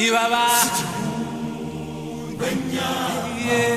Chihuahua. yeah